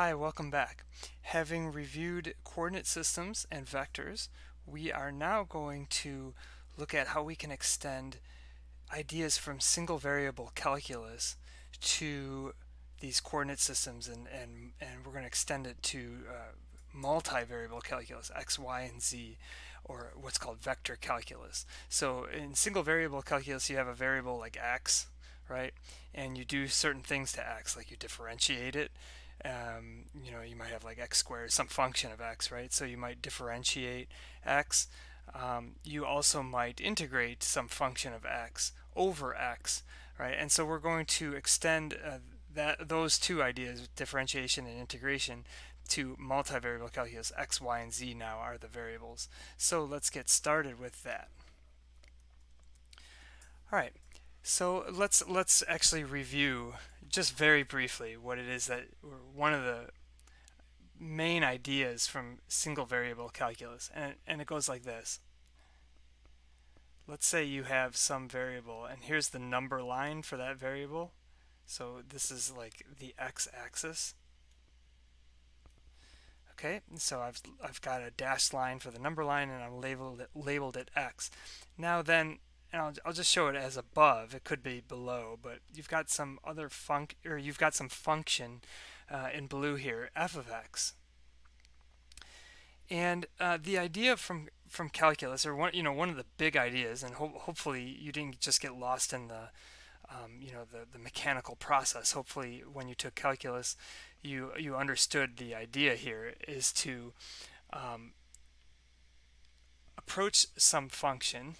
Hi, welcome back. Having reviewed coordinate systems and vectors, we are now going to look at how we can extend ideas from single variable calculus to these coordinate systems and, and, and we're going to extend it to uh, multivariable calculus, x, y, and z, or what's called vector calculus. So in single variable calculus you have a variable like x, right? And you do certain things to x, like you differentiate it. Um, you know, you might have like x squared, some function of x, right? So you might differentiate x. Um, you also might integrate some function of x over x, right? And so we're going to extend uh, that those two ideas, differentiation and integration, to multivariable calculus. x, y, and z now are the variables. So let's get started with that. All right. So let's let's actually review just very briefly what it is that one of the main ideas from single variable calculus and, and it goes like this. Let's say you have some variable and here's the number line for that variable. So this is like the x-axis. Okay so I've, I've got a dashed line for the number line and I've labeled it, labeled it x. Now then and I'll, I'll just show it as above. It could be below, but you've got some other func or you've got some function uh, in blue here, f of x. And uh, the idea from from calculus, or one you know one of the big ideas, and ho hopefully you didn't just get lost in the um, you know the the mechanical process. Hopefully, when you took calculus, you you understood the idea here is to um, approach some function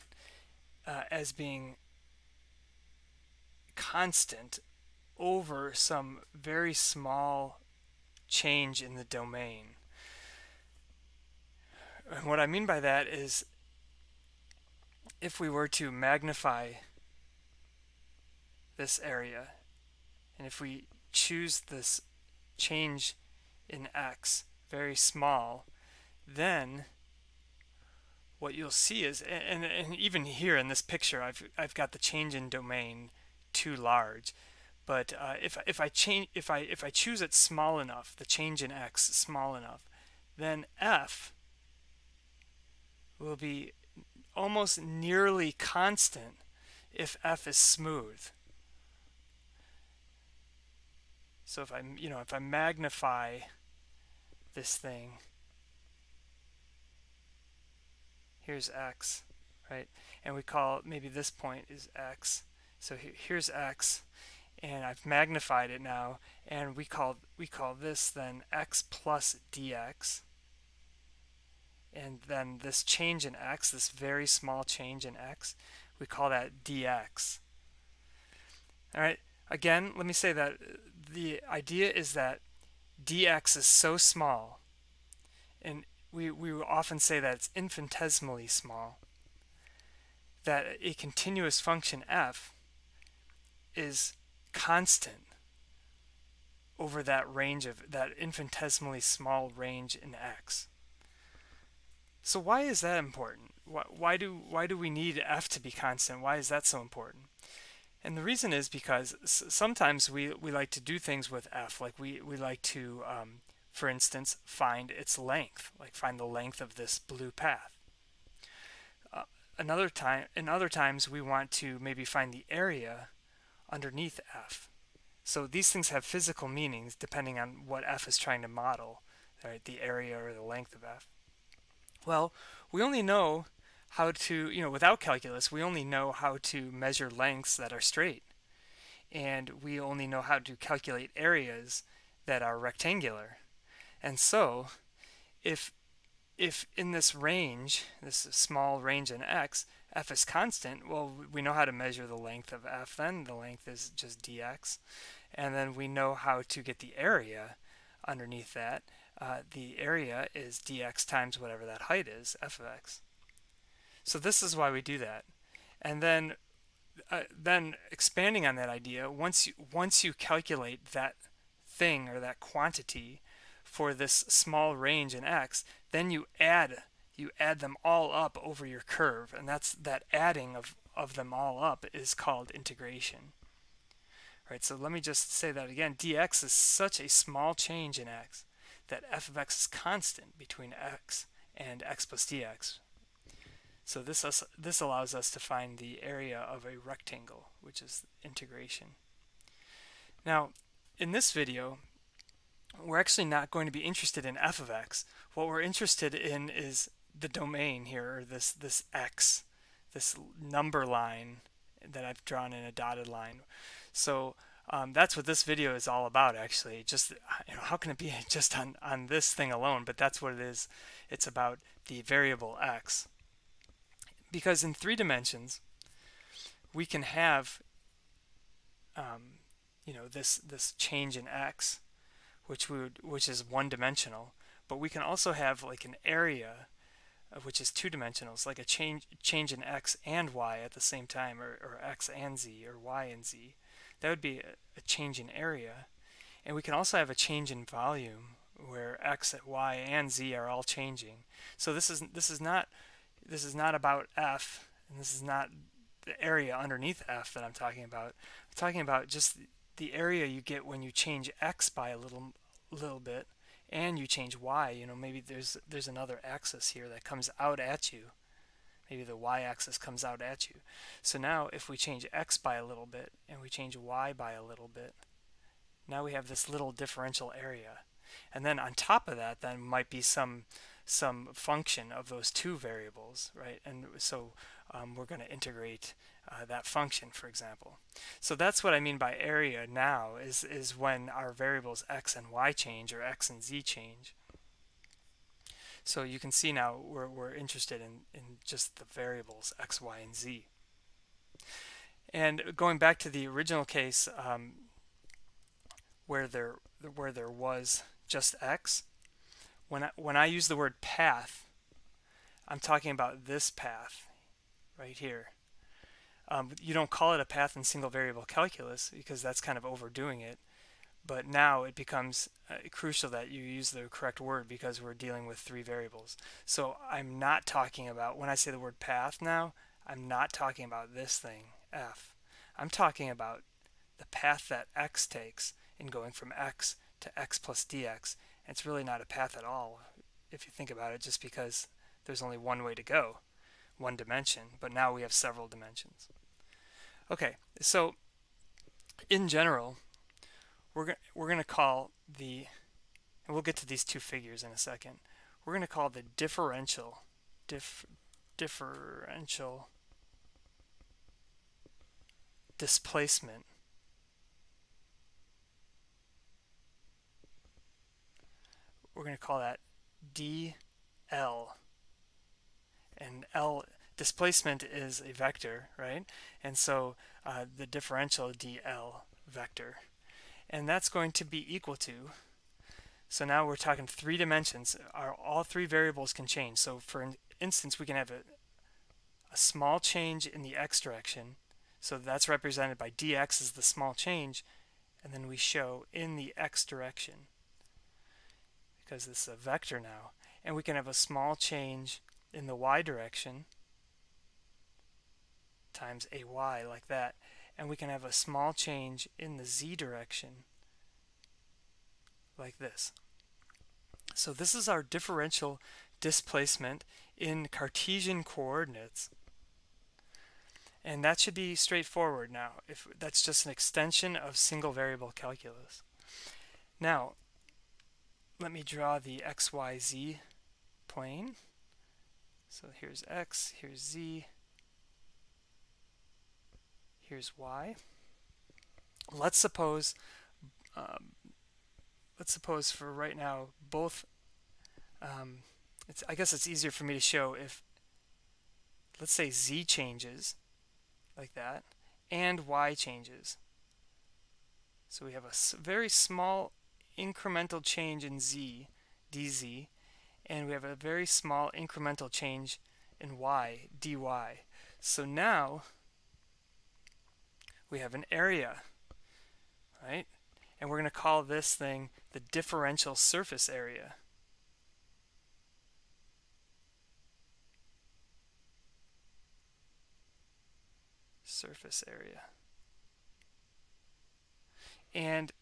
uh, as being constant over some very small change in the domain. And what I mean by that is if we were to magnify this area and if we choose this change in x very small then what you'll see is, and, and even here in this picture, I've, I've got the change in domain too large. But uh, if, if I change, if I if I choose it small enough, the change in x small enough, then f will be almost nearly constant if f is smooth. So if I you know if I magnify this thing here's x, right? And we call maybe this point is x. So here's x, and I've magnified it now, and we call we call this then x plus dx. And then this change in x, this very small change in x, we call that dx. All right. Again, let me say that the idea is that dx is so small and we, we often say that it's infinitesimally small, that a continuous function f is constant over that range of that infinitesimally small range in x. So why is that important? Why, why do why do we need f to be constant? Why is that so important? And the reason is because sometimes we, we like to do things with f, like we, we like to um, for instance, find its length, like find the length of this blue path. Uh, another time, in other times, we want to maybe find the area underneath f. So these things have physical meanings depending on what f is trying to model, right, the area or the length of f. Well, we only know how to, you know, without calculus, we only know how to measure lengths that are straight. And we only know how to calculate areas that are rectangular. And so, if if in this range, this small range in x, f is constant, well, we know how to measure the length of f then. The length is just dx. And then we know how to get the area underneath that. Uh, the area is dx times whatever that height is, f of x. So this is why we do that. And then uh, then expanding on that idea, once you, once you calculate that thing or that quantity for this small range in x, then you add you add them all up over your curve, and that's that adding of, of them all up is called integration. Right, so let me just say that again. dx is such a small change in x that f of x is constant between x and x plus dx. So this, us, this allows us to find the area of a rectangle, which is integration. Now, in this video, we're actually not going to be interested in f of x. What we're interested in is the domain here, or this, this x, this number line that I've drawn in a dotted line. So um, that's what this video is all about actually. Just you know, how can it be just on, on this thing alone? But that's what it is. It's about the variable x. Because in three dimensions, we can have um, you know this this change in x, which would which is one dimensional, but we can also have like an area uh, which is two dimensionals, like a change change in x and y at the same time, or, or x and z, or y and z. That would be a, a change in area. And we can also have a change in volume, where x, y, and z are all changing. So this is this is not this is not about f, and this is not the area underneath f that I'm talking about. I'm talking about just the area you get when you change x by a little little bit and you change y, you know, maybe there's there's another axis here that comes out at you. Maybe the y-axis comes out at you. So now if we change x by a little bit and we change y by a little bit, now we have this little differential area. And then on top of that then might be some some function of those two variables, right? And so um, we're going to integrate uh, that function, for example. So that's what I mean by area now, is, is when our variables x and y change, or x and z change. So you can see now we're, we're interested in, in just the variables x, y, and z. And going back to the original case um, where there where there was just x, when I, when I use the word path, I'm talking about this path right here. Um, you don't call it a path in single variable calculus because that's kind of overdoing it. But now it becomes uh, crucial that you use the correct word because we're dealing with three variables. So I'm not talking about, when I say the word path now, I'm not talking about this thing, f. I'm talking about the path that x takes in going from x to x plus dx. And it's really not a path at all if you think about it, just because there's only one way to go, one dimension, but now we have several dimensions. Okay, so in general, we're going we're going to call the and we'll get to these two figures in a second. We're going to call the differential dif, differential displacement we're going to call that dl and L displacement is a vector, right? And so uh, the differential dl vector. And that's going to be equal to, so now we're talking three dimensions. Our, all three variables can change. So for instance, we can have a, a small change in the x direction. So that's represented by dx is the small change. And then we show in the x direction because this is a vector now. And we can have a small change in the y direction times a y like that and we can have a small change in the z direction like this. So this is our differential displacement in Cartesian coordinates. And that should be straightforward now. If that's just an extension of single variable calculus. Now, let me draw the xyz plane. So here's x, here's z, here's y. Let's suppose, um, let's suppose for right now, both, um, I guess it's easier for me to show if, let's say z changes, like that, and y changes. So we have a very small incremental change in z, dz, and we have a very small incremental change in y, dy. So now we have an area, right? And we're going to call this thing the differential surface area. Surface area. and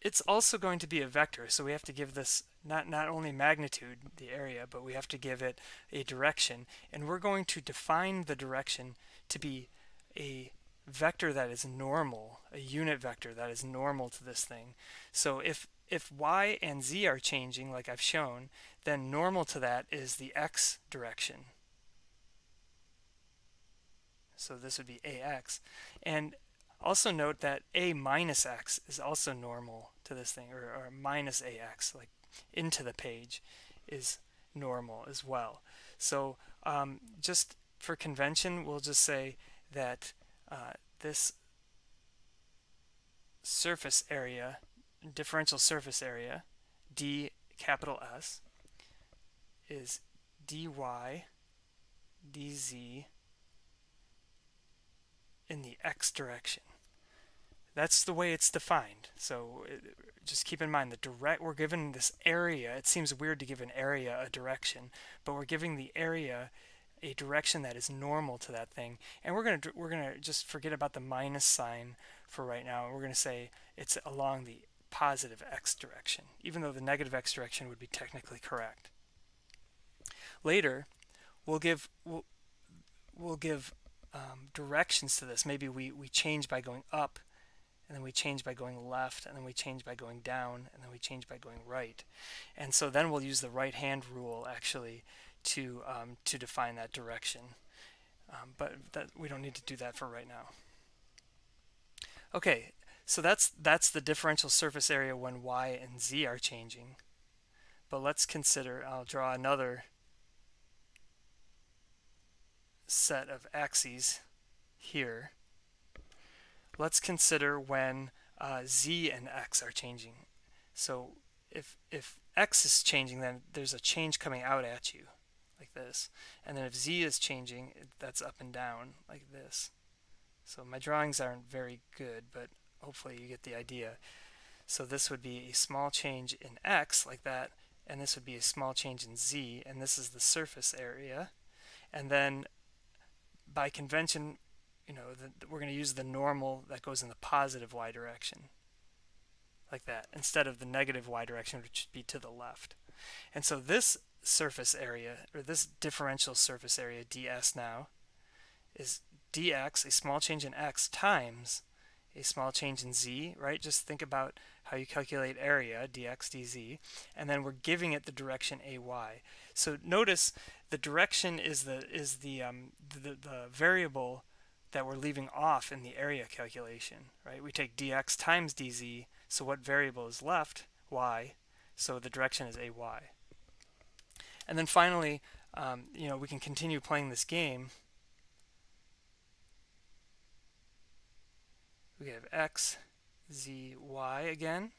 it's also going to be a vector, so we have to give this not, not only magnitude, the area, but we have to give it a direction. And we're going to define the direction to be a vector that is normal, a unit vector that is normal to this thing. So if, if y and z are changing, like I've shown, then normal to that is the x direction. So this would be ax. And also note that a minus x is also normal to this thing, or, or minus ax, like into the page, is normal as well. So um, just for convention, we'll just say that uh, this surface area, differential surface area, d capital S, is dy dz in the x direction. That's the way it's defined. So it, just keep in mind the direct we're given this area. It seems weird to give an area a direction, but we're giving the area a direction that is normal to that thing. And we're going to we're to just forget about the minus sign for right now. We're going to say it's along the positive x direction, even though the negative x direction would be technically correct. Later, we'll give we'll, we'll give um, directions to this. Maybe we, we change by going up, and then we change by going left, and then we change by going down, and then we change by going right. And so then we'll use the right hand rule actually to, um, to define that direction. Um, but that, we don't need to do that for right now. Okay, so that's, that's the differential surface area when y and z are changing. But let's consider, I'll draw another set of axes here. Let's consider when uh, z and x are changing. So if, if x is changing, then there's a change coming out at you, like this. And then if z is changing, that's up and down, like this. So my drawings aren't very good, but hopefully you get the idea. So this would be a small change in x, like that, and this would be a small change in z, and this is the surface area. And then by convention, you know, the, we're going to use the normal that goes in the positive y direction, like that, instead of the negative y direction, which would be to the left. And so this surface area, or this differential surface area, ds now, is dx, a small change in x, times a small change in z, right? Just think about how you calculate area, dx dz, and then we're giving it the direction ay. So notice the direction is the is the, um, the the variable that we're leaving off in the area calculation, right? We take dx times dz, so what variable is left? y, so the direction is ay. And then finally, um, you know, we can continue playing this game. We have x, z, y again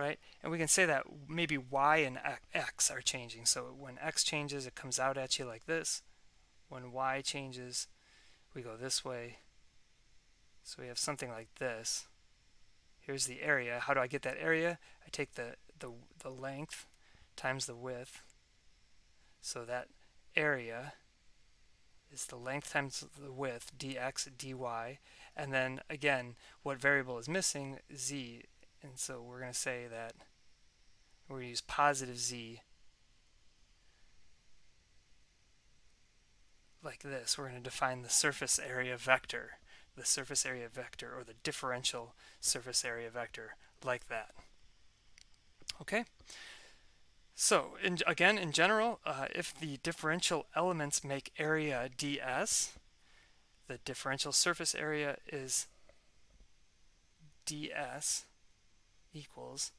right? And we can say that maybe y and x are changing. So when x changes, it comes out at you like this. When y changes, we go this way. So we have something like this. Here's the area. How do I get that area? I take the, the, the length times the width. So that area is the length times the width, dx dy. And then again, what variable is missing? z and so we're going to say that we're going to use positive z like this. We're going to define the surface area vector, the surface area vector, or the differential surface area vector like that. Okay? So, in, again, in general, uh, if the differential elements make area ds, the differential surface area is ds equals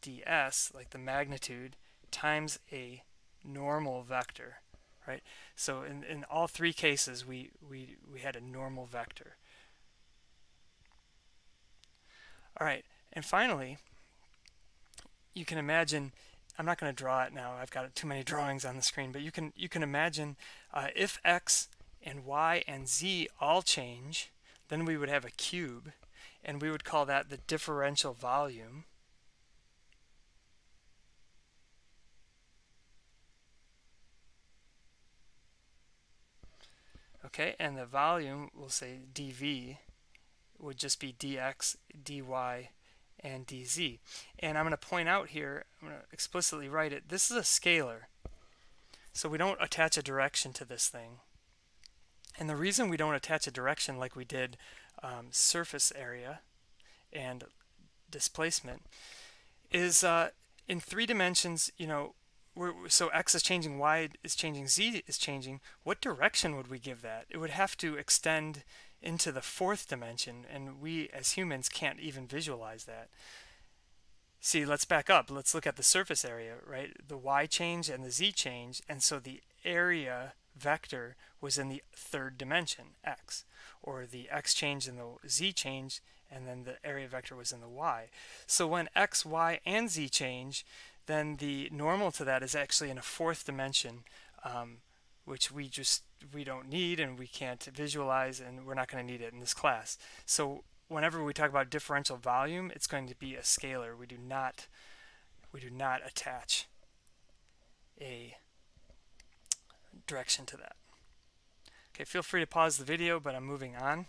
ds, like the magnitude, times a normal vector, right? So in, in all three cases, we, we, we had a normal vector. All right, and finally, you can imagine, I'm not going to draw it now, I've got too many drawings on the screen, but you can, you can imagine uh, if x and y and z all change, then we would have a cube and we would call that the differential volume. Okay, and the volume, we'll say dV, would just be dx, dy, and dz. And I'm going to point out here, I'm going to explicitly write it, this is a scalar. So we don't attach a direction to this thing. And the reason we don't attach a direction like we did um, surface area and displacement is uh, in three dimensions, you know, so x is changing, y is changing, z is changing. What direction would we give that? It would have to extend into the fourth dimension, and we as humans can't even visualize that. See, let's back up. Let's look at the surface area, right? The y change and the z change, and so the area vector was in the third dimension, x, or the x change and the z change, and then the area vector was in the y. So when x, y, and z change, then the normal to that is actually in a fourth dimension, um, which we just we don't need and we can't visualize, and we're not going to need it in this class. So whenever we talk about differential volume, it's going to be a scalar. We do not we do not attach a direction to that. Okay, feel free to pause the video, but I'm moving on.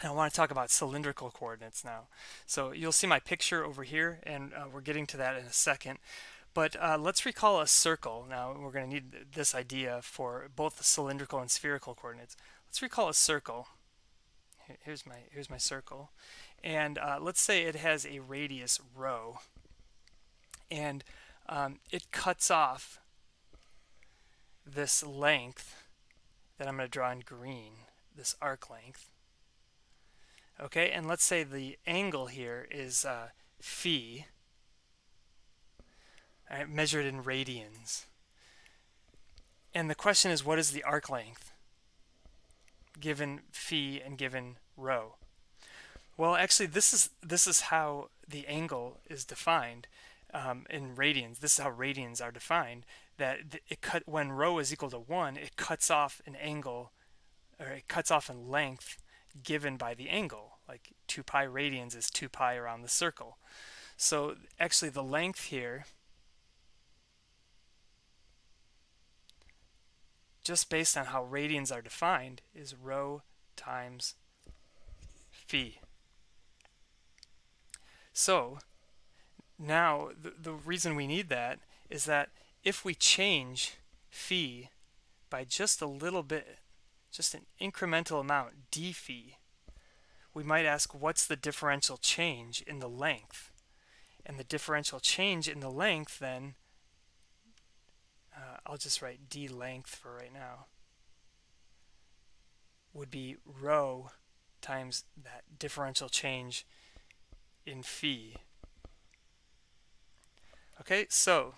And I want to talk about cylindrical coordinates now. So you'll see my picture over here, and uh, we're getting to that in a second. But uh, let's recall a circle. Now we're going to need this idea for both the cylindrical and spherical coordinates. Let's recall a circle. Here's my here's my circle, and uh, let's say it has a radius rho, and um, it cuts off this length that I'm going to draw in green, this arc length. Okay, and let's say the angle here is uh, phi, right, measured in radians. And the question is, what is the arc length given phi and given rho? Well, actually, this is this is how the angle is defined um, in radians. This is how radians are defined. That it cut when rho is equal to one, it cuts off an angle, or it cuts off in length given by the angle. Like 2 pi radians is 2 pi around the circle. So actually the length here, just based on how radians are defined, is rho times phi. So now the, the reason we need that is that if we change phi by just a little bit, just an incremental amount, d phi, we might ask what's the differential change in the length? And the differential change in the length then, uh, I'll just write d length for right now, would be rho times that differential change in phi. Okay, so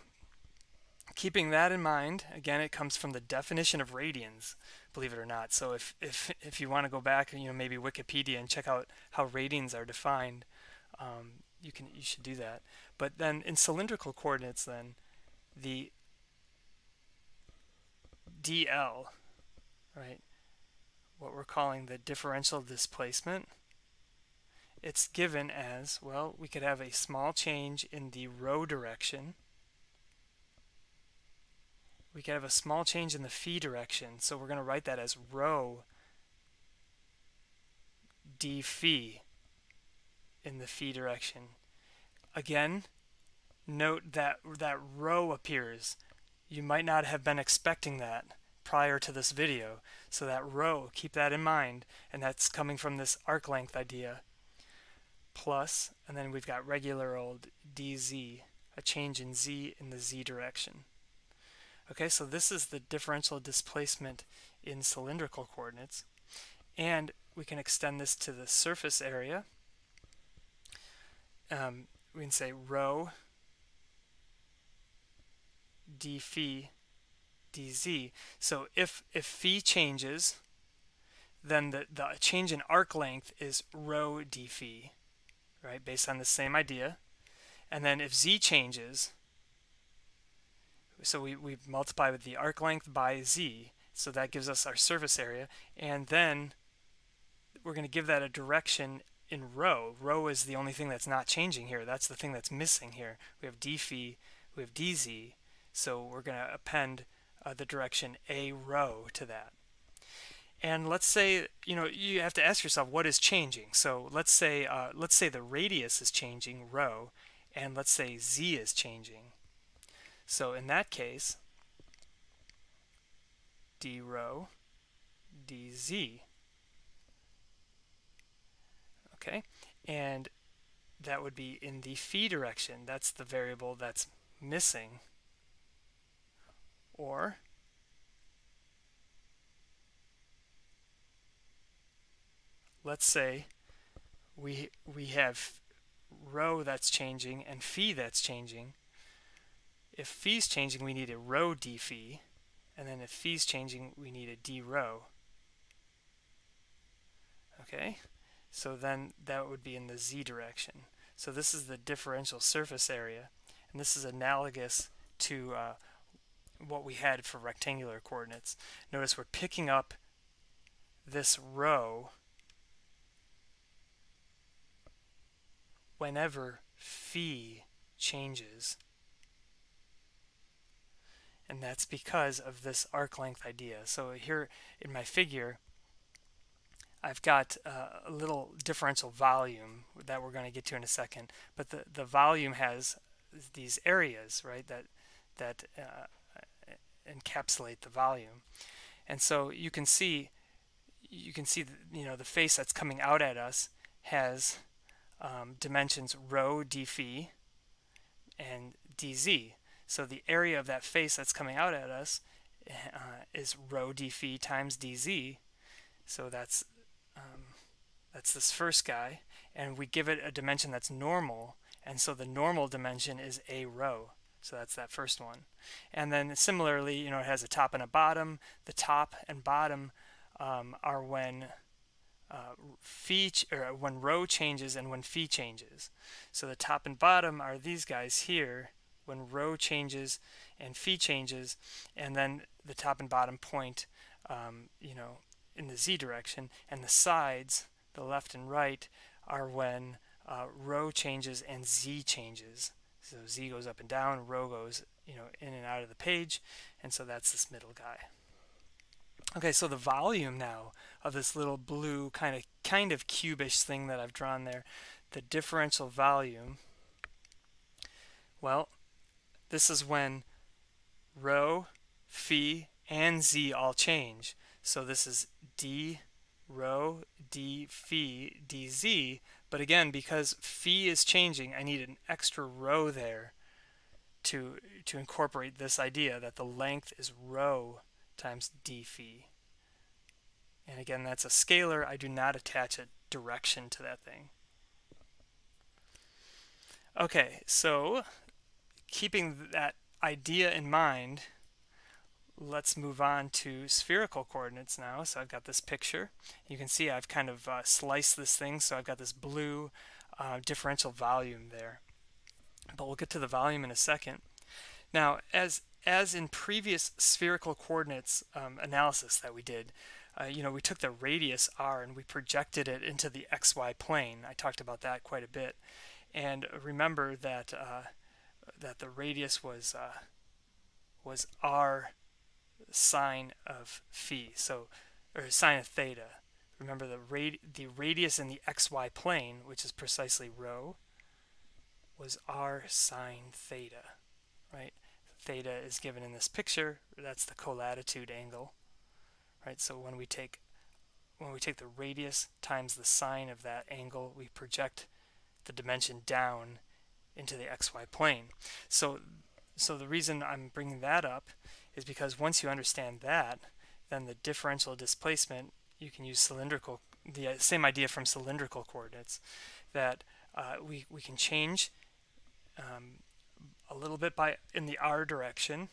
keeping that in mind, again, it comes from the definition of radians, believe it or not. So if, if, if you want to go back, you know, maybe Wikipedia and check out how radians are defined, um, you can you should do that. But then in cylindrical coordinates, then the dl, right, what we're calling the differential displacement, it's given as, well, we could have a small change in the rho direction, we could have a small change in the phi direction. So we're going to write that as rho d phi in the phi direction. Again, note that that rho appears. You might not have been expecting that prior to this video. So that rho, keep that in mind, and that's coming from this arc length idea. Plus, and then we've got regular old dz, a change in z in the z direction. Okay, so this is the differential displacement in cylindrical coordinates. And we can extend this to the surface area. Um, we can say rho d phi dz. So if, if phi changes, then the, the change in arc length is rho d phi, right, based on the same idea. And then if z changes, so we, we multiply with the arc length by z, so that gives us our surface area, and then we're going to give that a direction in rho. Rho is the only thing that's not changing here. That's the thing that's missing here. We have d phi, we have dz, so we're going to append uh, the direction a rho to that. And let's say, you know, you have to ask yourself what is changing. So let's say, uh, let's say the radius is changing, rho, and let's say z is changing. So in that case, d rho dz. Okay, and that would be in the phi direction. That's the variable that's missing. Or let's say we we have rho that's changing and phi that's changing. If phi's changing, we need a rho d phi, and then if phi's changing, we need a d rho. Okay, so then that would be in the z direction. So this is the differential surface area, and this is analogous to uh, what we had for rectangular coordinates. Notice we're picking up this rho whenever phi changes. And that's because of this arc length idea. So here in my figure, I've got uh, a little differential volume that we're going to get to in a second. But the, the volume has these areas, right, that, that uh, encapsulate the volume. And so you can see, you can see, the, you know, the face that's coming out at us has um, dimensions rho d phi and dz. So the area of that face that's coming out at us uh, is rho d phi times dz. So that's um, that's this first guy, and we give it a dimension that's normal, and so the normal dimension is a rho. So that's that first one. And then similarly, you know, it has a top and a bottom. The top and bottom um, are when uh, phi or when rho changes and when phi changes. So the top and bottom are these guys here when rho changes and phi changes, and then the top and bottom point, um, you know, in the z direction, and the sides, the left and right, are when uh, rho changes and z changes. So z goes up and down, rho goes, you know, in and out of the page, and so that's this middle guy. Okay, so the volume now of this little blue kind of kind of cubish thing that I've drawn there, the differential volume, well, this is when rho, phi, and z all change. So this is d rho d phi dz, but again, because phi is changing, I need an extra rho there to, to incorporate this idea that the length is rho times d phi. And again, that's a scalar. I do not attach a direction to that thing. Okay, so keeping that idea in mind, let's move on to spherical coordinates now. So I've got this picture. You can see I've kind of uh, sliced this thing, so I've got this blue uh, differential volume there. But we'll get to the volume in a second. Now, as as in previous spherical coordinates um, analysis that we did, uh, you know, we took the radius r and we projected it into the xy plane. I talked about that quite a bit. And remember that uh, that the radius was uh, was r sine of phi, so or sine of theta. Remember the rad the radius in the xy plane, which is precisely rho, was r sine theta, right? Theta is given in this picture. That's the colatitude angle, right? So when we take when we take the radius times the sine of that angle, we project the dimension down into the xy plane. So so the reason I'm bringing that up is because once you understand that, then the differential displacement, you can use cylindrical, the same idea from cylindrical coordinates, that uh, we, we can change um, a little bit by in the r direction.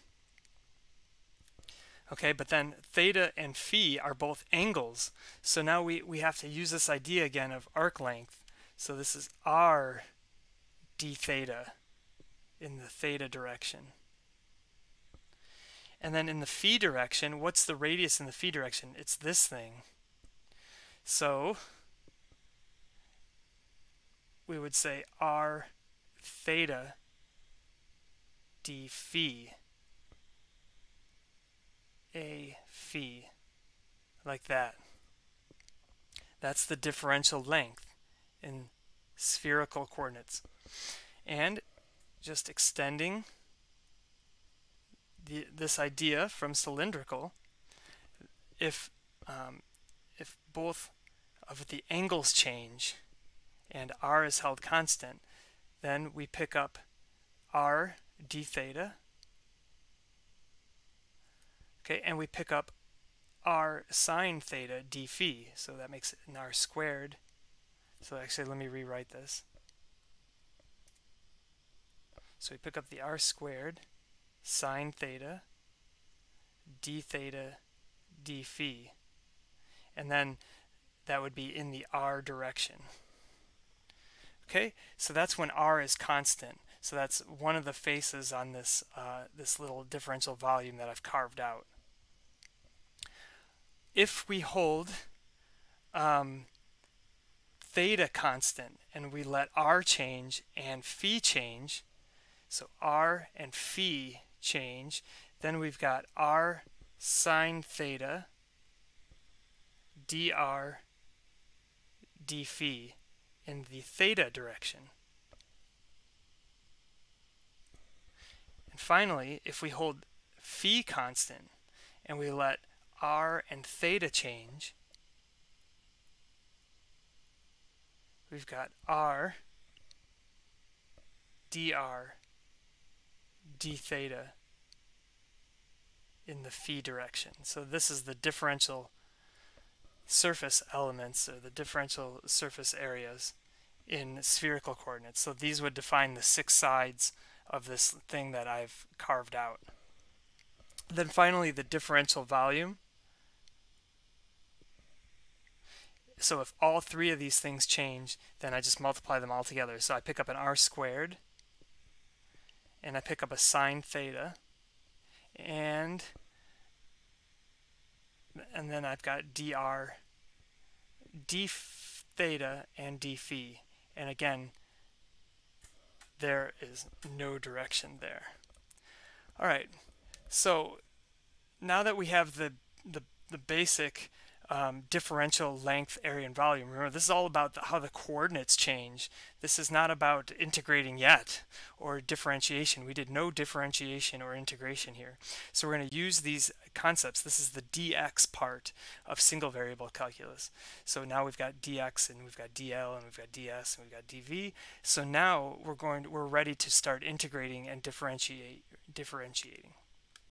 Okay, but then theta and phi are both angles. So now we, we have to use this idea again of arc length. So this is r d theta in the theta direction. And then in the phi direction, what's the radius in the phi direction? It's this thing. So we would say r theta d phi a phi. like that. That's the differential length in spherical coordinates. And just extending the, this idea from cylindrical, if um, if both of the angles change and r is held constant, then we pick up r d theta, okay, and we pick up r sine theta d phi, so that makes it an r squared. So actually, let me rewrite this. So we pick up the r squared sine theta d theta d phi. And then that would be in the r direction. Okay, so that's when r is constant. So that's one of the faces on this, uh, this little differential volume that I've carved out. If we hold um, theta constant and we let r change and phi change, so r and phi change. Then we've got r sine theta dr d phi in the theta direction. And finally, if we hold phi constant and we let r and theta change, we've got r dr d theta in the phi direction. So this is the differential surface elements or the differential surface areas in spherical coordinates. So these would define the six sides of this thing that I've carved out. Then finally the differential volume. So if all three of these things change, then I just multiply them all together. So I pick up an r squared and I pick up a sine theta and and then I've got dr d theta and d phi. And again there is no direction there. Alright so now that we have the the, the basic um, differential length, area, and volume. Remember, this is all about the, how the coordinates change. This is not about integrating yet or differentiation. We did no differentiation or integration here. So we're going to use these concepts. This is the dx part of single variable calculus. So now we've got dx and we've got dl and we've got ds and we've got dv. So now we're going to, we're ready to start integrating and differentiate differentiating.